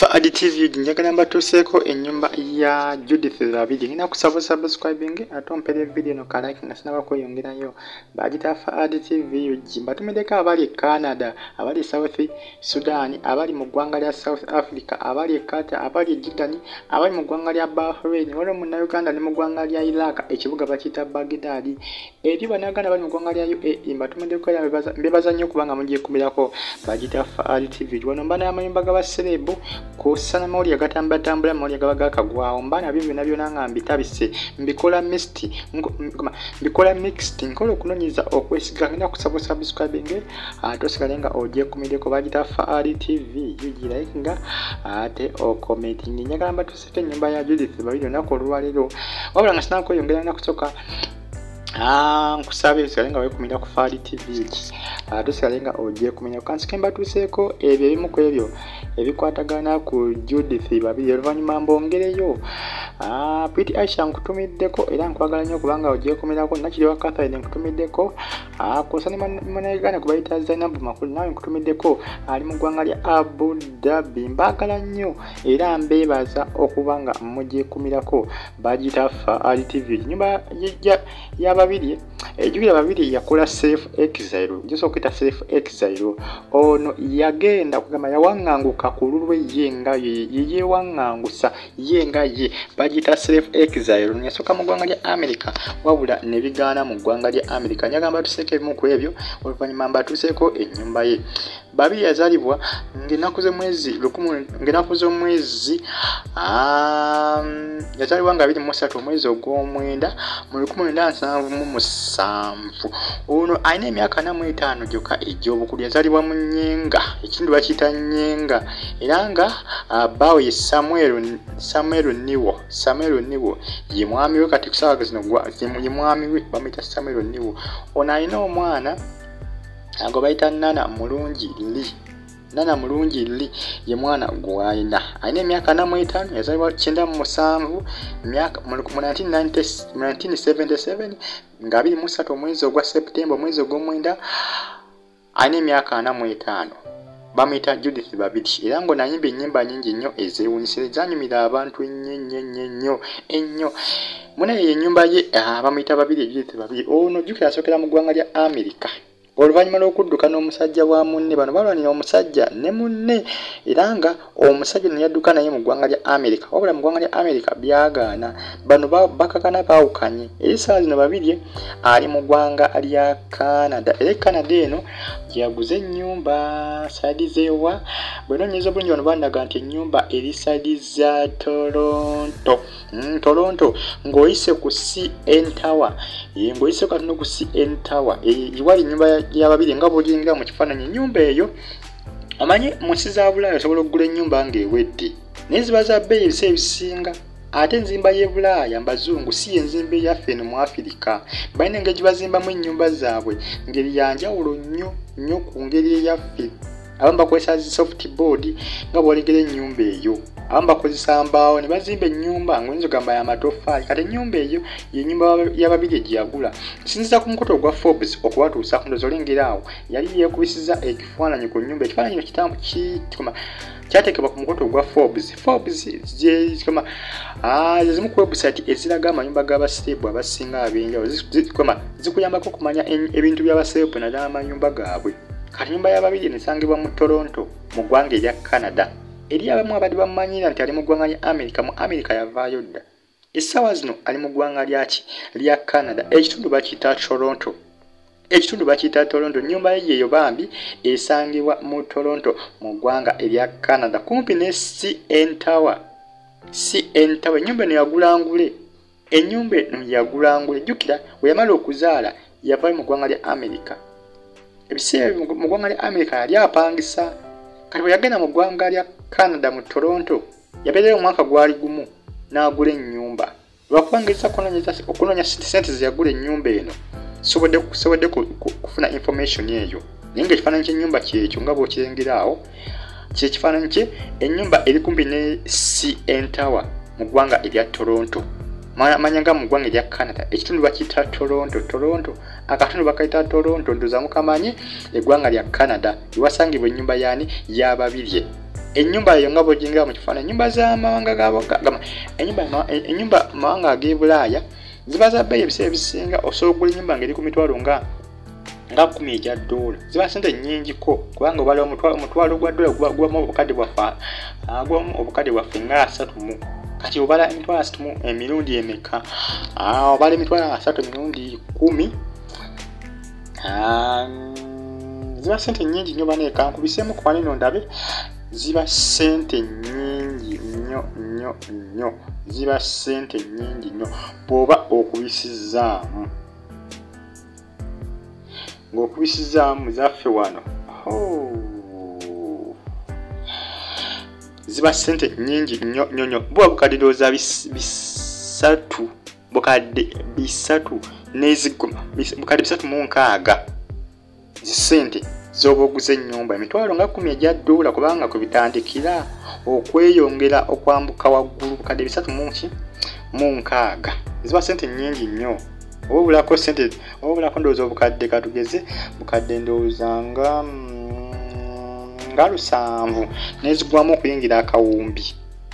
Faadi TV njagala mbatuuseeko ennyumba ya Judith Babirye ngenda kusaba subscribing ate ompere video eno ka like nga sinaba kweyongerayo. Baagita Faadi TV mbatumiddeko abali e Canada abali e South Sudan abali mu ggwanga lya South Africa abali e Qatar abali e Jordan abali mu ggwanga lya Bahrain waliwo munnayuganda ne mu ggwanga lya Iraq. Ekibuga bakiyita Baghdad. Eri bannayuganda bali mu ggwanga lya UAE mbatumiddeko era mbebaza nnyo kubanga mugyekumirako baagita Faadi TV wano mba n'amayumba g'abaserebu kw'ossa n'amawulire agatambulatambula amawulire gaba gakagwawo. Mba nabyo byonna byonna nga mbitabise mbikola mist mbikola mixed. Nkola okunoonyeza okwesiga ngenda kusaba subscribing ate osigale nga ogyekumiddeko bagita faali tv yugirayike nga ate okomenting njagala mbatuuseko ennyumba ya judith babiri olunaku olwaleero. Wabula nga sinakweyongera na kusooka nkusabe osigale nga wekumira ku faali tv ate osigale nga ogyekumenya kansike mbatuuseeko ebyo ebimu ku ebyo ebikwatagana ku judith babiri oluvannyuma mbongereyo piti aisha nkutumiddeko era nkwagala nnyo okubanga ogyekumirako nakiri wa catherine nkutumiddeko. Kusa ne munayuganda gwe bayita zainabu makulu naawe nkutumiddeko. Ali mu ggwanga lya abu dhabi. Mbaagala nnyo era mbeebaza okuba nga mugyekumirako bagita faali tv nyumba yababiri ejjukira babiri yakola self exile gyosa okuyita self exile. Ono yagenda kugamba yawaŋŋanguka ku lulwe ye nga ye yeyewaŋŋangusa ye nga ye bagiyita self exile yasooka mu ggwanga lya america wabula ne bigaana mu ggwanga lya america. Njagamba tuseeko ebimu ku ebyo oluvannyuma mbatuuseeko ennyumba ye babiri yazaalibwa ng'ennaku z'omwezi ng'ennaku z'omwezi yazaalibwa nga biri mu ssatu omwezi ogw'omwenda mu lukumi lwenda nsanvu mu musanvu ono alina emyaka ana mu etaano gyokka egy'obukulu yazaalibwa mu nnyenga ekitundu bakiyita nnyenga era nga bbaawe ye samwero niwo samwero niwo ye mwami we kati kusaawa zino ye mwami we bamuyita samwero niwo. Ono alina omwana gwe bayita nana mulungi li nana mulungi li ye mwana gwalina alina emyaka ana mu etaano yazaalibwa kyenda mu musanvu mu 1977 nga abiri mu ssatu omwezi ogwa seputemba omwezi ogw'omwenda alina emyaka ana mu etaano bamuyita judith babiri. Era nga onayimba ennyimba nyingi nnyo ezeewunyisira ezanyumira abantu ennyo ennyo ennyo ennyo ennyo. Munaye ennyumba ye bamuyita babiri judith babiri. Ono jjukira asookera mu ggwanga lya amerika oluvannyuma lw'okudduka n'omusajja wa munne bano balwanira omusajja ne munne era nga omusajja ne yadduka naye mu ggwanga lya amerika wabula mu ggwanga lya amerika byagaana. Bano bakakana baawukanye eri ssaawa zino babiri ali mu ggwanga lya canada. Era canada eno gyaguze ennyumba saidi zeewa bwenoonyeza obulungi bano bandaga nti ennyumba eri saidi za toronto. Mm, toronto ng'oyise ku cn tower. Ng'oyise katono ku cn tower. Ewali ennyumba yababiri nga bwolinga mu kifaananyi ennyumba eyo omanyi mu nsi za bulaaya osobola okugula ennyumba ng'ewedde naye ziba za bbeeyi ebisa ebisinga ate enzimba y'e bulaaya mbazungu si yenzimba eyaffe eno mu afirika balina engeri gye bazimbamu ennyumba zaabwe ngeri yanjawulo nnyo nnyo ku ngeri eyaffe abamu bakozesa soft board nga bwolengera ennyumba eyo. Abamu bakozesa mbaawo ne bazimba ennyumba ngaoyinza ogamba yamatoffaali kati ennyumba eyo yenyumba yababiri egyeyagula kisinziza ku mukuto ogwa forbes okubatuusa ku ndozi olengera awo. Yali yeekubisiza ekifaananyi ku nyumba ekifaananyi kino kitambu kituma kyateekebwa ku mukuto ogwa forbes. Forbes zikoma zimu ku website eziraga amayumba g'abasireebu abasinga ab'enjawulo. Zikuyambako okumanya ebintu by'abasireebu naddala amayumba gaabwe kati nyumba y'ababiri nesangibwa mu toronto mu ggwanga erya canada. Eri abamu abadde bamumanyira nti ali mu ggwanga lya america mu america yavaayo dda. Essaawa zino ali mu ggwanga lyaki lya canada. Ekitundu bakiyita toronto. Ekitundu bakiyita toronto nyumba ye yeeyo bambi esangibwa mu toronto mu ggwanga erya canada. Kumpi ne cn tower. Cn tower ennyumba eno yagulangule. Ennyumba eno yagulangule. Jjukira bwe yamala okuzaala yavaayo mu ggwanga lya america ebiseera mu ggwanga lya america yali apangisa. Kati bwe yagenda mu ggwanga lya canada mu toronto yabeerayo omwaka gwali gumu n'agula ennyumba. Lwakubangiriza okunoonya sente ze yagula ennyumba eno sobodde kufuna information eyo. Naye nga ekifaananyi ky'ennyumba kyekyo nga bw'okirengera awo kyekifaananyi kye ennyumba eri kumpi ne cn tower mu ggwanga erya toronto. Manya nga mu ggwanga erya canada ekitundu bakiyita toronto toronto akatundu bakayita toronto ndoza mukamanye eggwanga lya canada. Ewasangibwa ennyumba yaani yababirye. Ennyumba eyo nga bwogingera mu kifaananyi ennyumba z'amawanga ennyumba mawanga ag'ebulaaya ziba za bbeeyi ebiseera ebisinga osobola okugula ennyumba ngeri ku mitwalo nga nga kumi egya ddoola ziba sente nnyingiko kubanga obala omutwalo gwa ddoola gubamu obukadde bwaffe gubamu obukadde bwaffe nga asatu mu kati obala emitwalo asatu mu emirundi emeka? Obala emitwalo asatu emirundi kumi ziba sente nnyingi nnyo baneekankubiseemu ku maneno ndabe. Ziba sente nnyingi nnyo nnyo nnyo. Ziba sente nnyingi nnyo. Bw'oba okubisizzaamu ng'okubisizzaamu zaffe wano. Ziba sente nnyingi nnyo nnyo nnyo. Buba bukadde ndowooza bisatu bukadde bisatu neziguma bukadde bisatu mu nkaaga zisente zoba oguza ennyumba. Emitwalo nga kumi egya ddoola kubanga kwe bitandikira okweyongera okwambuka waggulu bukadde bisatu muki mu nkaaga. Ziba sente nnyingi nnyo. Oba obulako sente oba obulako ndowooza obukadde katugeze bukadde ndowooza nga mm, nga lusanvu nezigwamu okuyingira akawumbi.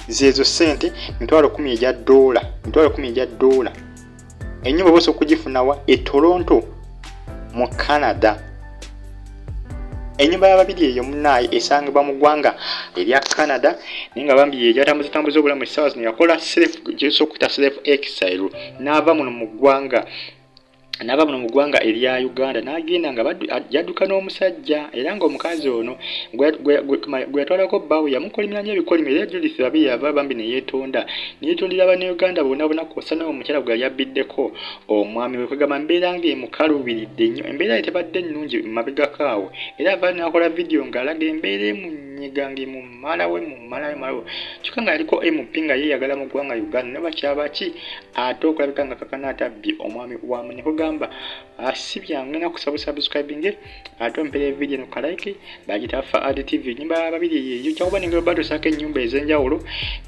Zeezo sente mitwalo kumi egya ddoola mitwalo kumi egya ddoola ennyumba osobola okugifunawa e toronto mu canada. Ennyumba y'ababiri eyo munaayi esangibwa mu ggwanga erya canada naye nga bambi yegyatambuzatambuza obulamu essaawa zino yakola gyesobola okuyita self exile n'ava muno mu ggwanga naba buno mu ggwanga erya uganda n'agenda nga yadduka n'omusajja era ng'omukazi ono gwe yatwalako bbaawe yamukolimira nyo ebikolimiro era judith babi yava bambi neyeetonda neyetondera abanayuganda bonna bona kwosa nawe omukyala gwe yali abbiddeko omwami we kwegamba mbeera ng'emukaluubiridde nnyo embeera ye tebadde nnungi mabegakaawo. Era ava n'akola vidiyo ng'alaga embeera emunyiga ng'emumalawe mumalawe malawe kyokka nga yaliko mp nga yeeyagala mu ggwanga uganda ne bakyabaki ate okulabika nga kakanaatabbye omwami wamu nekoga kugamba si byange nakusaba subscribing ate ompera evidiyo nokalike bagita fa ad tv enyumba babiri eyo kyakuba nengero batosako enyumba ez'enjawulo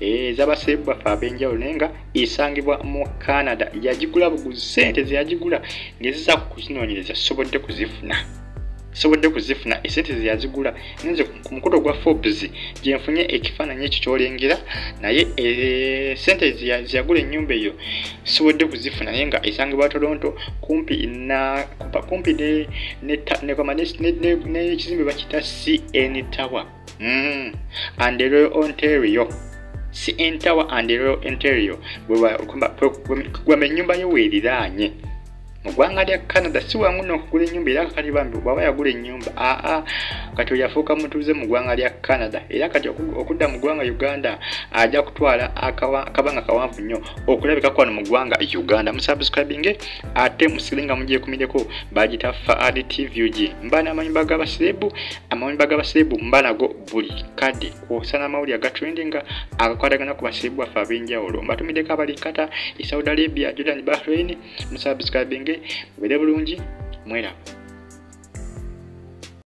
ez'abaseebu baffe ab'enjawulo naye nga esangibwa mu canada. Yagigula buguzi sente zeyagigula ngezisa kukinoonyereza sobodde kuzifuna sobodde kuzifuna esente zeyazigula nze ku mukuto gwa forbes gyenfunye ekifaananyi ekyo kyolengera naye sente zeyagula ennyumba eyo sobodde kuzifuna naye nga esangibwa toronto kumpi kumpi nekizimbe bakita cn tower mm. and royal ontario cn tower and royal ontario gwamba ennyumba yo weeriraanye mu ggwanga lya canada si wangu n'okugula ennyumba era kakati bambi bwaba yagula ennyumba aa kati oyafuuka mutuuze mu ggwanga lya canada. Era kati okudda mu ggwanga uganda ajja kutwala akabanga kawanvu nnyo okulabika kwano mu ggwanga uganda. Musubscribinge ate musirenga mugyekumireko bagita faad tvg mba n'amanyumba g'abasirebu amanyumba g'abasirebu mba nago buli kadde kwosana amawuli agatrendinga agakwatagana ku basirebu baffe ab'enjawulo. Mbatumiddeko abali kata e saudi arabia jordan bahrain musubscribinge bubere bulungi? Mweravu